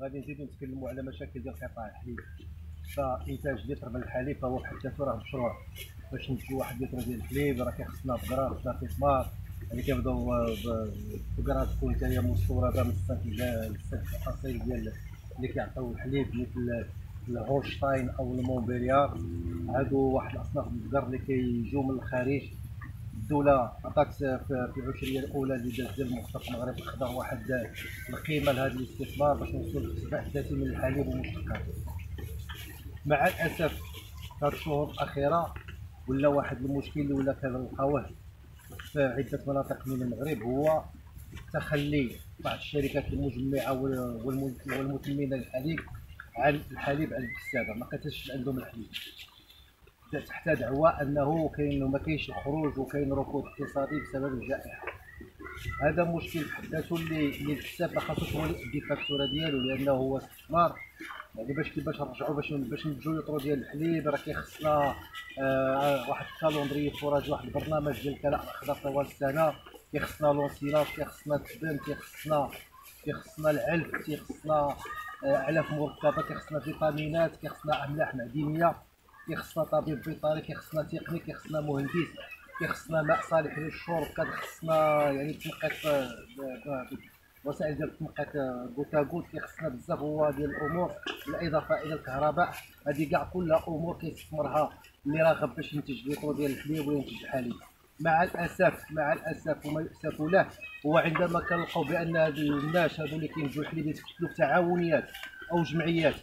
غادي نزيدو نتكلموا على مشاكل ديال قطاع الحليب. فإنتاج لتر من الحليب فهو بحد ذاته راه مشروع. باش نتجو واحد لتر ديال الحليب راه كيخصنا بقره خصنا فيسمار يعني كنبداو بقره تكون حتى هي مستورده من الصنف الاصيل ديال اللي كيعطيو الحليب مثل الهولشتاين أو المونبيريار هادو واحد الأصناف من البقر اللي كيجيو من الخارج. الدولة عطات في العشرية الأولى اللي دازت المنطقة المغرب خدا واحد القيمة لهذا الاستثمار باش نوصلوا للاصباح الذاتي من الحليب ومشتقاته مع الأسف هاد الشهور الأخيرة ولا واحد المشكل اللي ولا كنلقاوه في عدة مناطق من المغرب هو تخلي بعض الشركات المجمعة والمتممه للحليب عن الحليب على الكسابه ما عندهم الحليب. تحت دعوى أنه كاين ما كاينش الخروج وكاين ركود اقتصادي بسبب الجائحة. هذا مشكل بحد ذاته اللي اللي الكساب ما هو يدي الفاتوره ديالو لأنه هو استثمار. يعني باش كيفاش نرجعوا باش باش ننتجو ليترو ديال الحليب راه كيخصنا آه واحد ال calendrier fourrager واحد البرنامج ديال الكلاء الاخضر طوال السنة. كيخصنا l'ensilage كيخصنا التبن كيخصنا كيخصنا العلف كيخصنا آه علف مركبه كيخصنا فيتامينات كيخصنا أملاح معدنية. كيخصنا طبيب بيطري كيخصنا تقني كيخصنا مهندس كيخصنا ماء صالح للشرب كيخصنا يعني تنقيط آه، وسائل ديال التنقيط غوتا غوت كيخصنا بزاف هو ديال الأمور بالاضافه إلى الكهرباء هذه كاع كلها أمور كيستثمرها اللي راغب باش ينتج ليطرو ديال الحليب ولا ينتج الحليب. مع الأسف مع الأسف وما يؤسف له هو عندما كنلقاو بأن هاد الناس هادو اللي كينتجوا الحليب يتكتلوا في تعاونيات أو جمعيات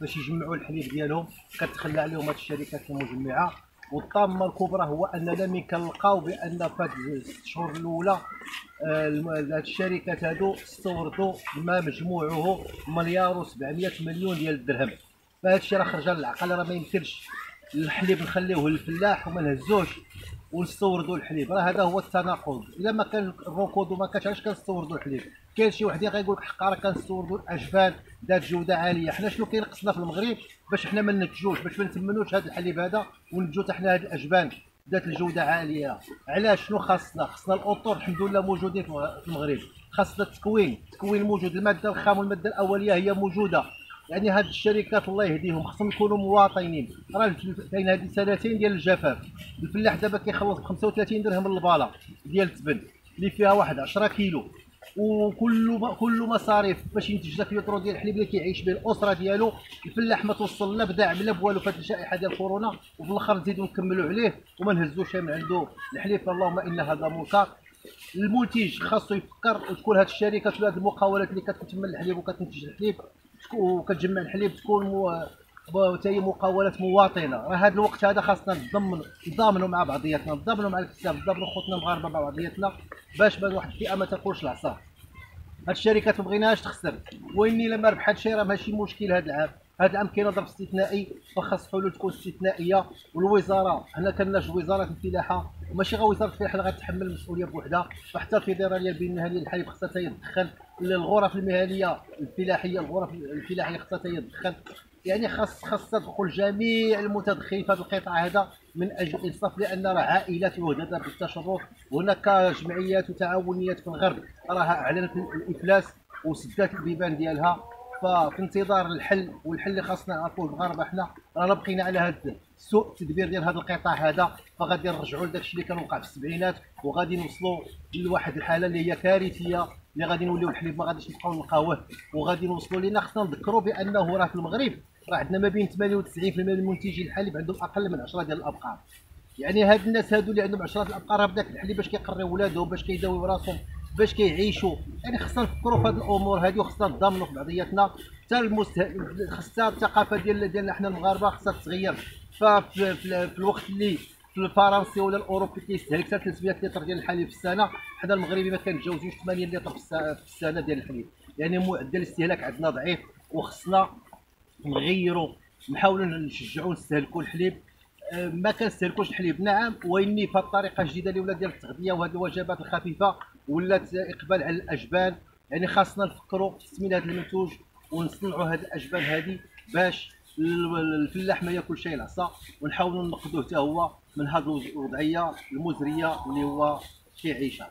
باش يجمعوا الحليب ديالهم كتخلى عليهم هاد الشركات المجمعة. والطامه الكبرى هو اننا ملي كنلقاو بأن في هاد الست شهور الأولى هاد الشركات هادو استوردوا ما مجموعه مليار و700 مليون ديال الدرهم. فهاد الشيء راه خرج العقل راه ما يمكنش. الحليب نخليوه للفلاح وما نهزوش. ونستوردوا الحليب. راه هذا هو التناقض. إلا ما كان الركود وما كانش علاش كنستوردوا الحليب. كاين شي واحد غيقول لك حقا راه كنستوردوا الاجبان ذات جودة عالية. حنا شنو كينقصنا في المغرب؟ باش حنا ما ننتجوش باش ما نتمنوش هذا الحليب هذا ونتجو حتى حنا هاد الاجبان ذات الجودة عالية. علاش شنو خاصنا؟ خاصنا الأطر الحمد لله موجودين في المغرب. خاصنا التكوين. التكوين موجود. المادة الخام والمادة الأولية هي موجودة. يعني هاد الشركات الله يهديهم خصهم يكونوا مواطنين. راه كاين هذه سنتين ديال الجفاف. الفلاح دابا كيخلص ب 35 درهم الباله ديال التبن اللي فيها واحد 10 كيلو. وكل كل مصاريف باش ينتج لك لتر ديال الحليب اللي كيعيش به الأسرة ديالو الفلاح ما توصل لا بدعم لا بوالو في الجائحه ديال كورونا وفي الأخر نزيدو نكملوا عليه وما نهزوش من عنده. الحليب فاللهم إن هذا منكر. المنتج خاصو يفكر وتكون هذه الشركات ولا هذه المقاولات اللي كتكمل الحليب وكتنتج الحليب. وكتجمع الحليب تكون حتى هي مقاولات مواطنة. راه هذا الوقت هذا خاصنا نضمن نضامنوا مع بعضياتنا نضامنوا مع الكتاب نضامنوا خوتنا المغاربة مع بعضياتنا باش ما واحد الفئة ما تاكلش العصا. هاد الشركات ما بغيناهاش تخسر. وإني لما ربحت شي راه ماشي مشكل هذا العام. هذا العام كاين ظرف استثنائي فخاص حلول تكون استثنائية. والوزارة حنا كناش وزارة الفلاحة. وماشي غير وزارة الفلاحة اللي غتحمل المسؤوليه بوحدها. وحتى الفيدرالية البين المهنيه للحليب خاصها يتدخل الغرف المهنية الفلاحية الغرف الفلاحية خاصها يتدخل يعني خاص خاص تدخل جميع المتدخلين في هذا القطاع هذا من أجل الانصاف لأن راه عائلات مهدده بالتشرد. وهناك جمعيات وتعاونيات في الغرب راها أعلنت الإفلاس وسدات البيبان ديالها. ففي انتظار الحل والحل اللي خاصنا نعرفوه المغاربه حنا رانا بقينا على هذا سوء التدبير ديال هذا القطاع هذا. فغادي نرجعوا لذاك الشيء اللي كان وقع في السبعينات وغادي نوصلوا لواحد الحالة اللي هي كارثية اللي غادي نوليو الحليب ما غاديش نبقاو نلقاوه. وغادي نوصلوا لنا خصنا نذكروا بأنه راه في المغرب راه عندنا ما بين 98% من المنتجي الحليب عندهم أقل من 10 ديال الأبقار. يعني هاد الناس هادو اللي عندهم 10 الأبقار بداك الحليب باش كيقريو ولادهم باش كيداويو راسهم باش كيعيشوا. يعني خصنا نفكروا في هاد الأمور هادي وخصنا نضامنوا في بعضياتنا. حتى المست... خصها الثقافة ديال ديالنا حنا المغاربة خصها تتغير. ففي في الوقت اللي في الفرنسي ولا الأوروبي كيستهلك حتى 300 لتر ديال الحليب في السنة حنا المغربي ما كنتجاوزوش 80 لتر في السنة ديال الحليب. يعني معدل الاستهلاك عندنا ضعيف وخصنا نغيروا نحاولوا نشجعوا نستهلكوا الحليب ما كنستهلكوش الحليب. نعم واني في الطريقة الجديدة اللي ولات ديال التغذية وهذه الوجبات الخفيفة ولات إقبال على الأجبان. يعني خاصنا نفكروا في تسمين هذا المنتوج ونصنعوا هذه الأجبان هذه باش الفلاح ما ياكل شيء العصا ونحاولوا ننقذوه حتى هو من هذه الوضعية المزرية اللي هو كيعيشها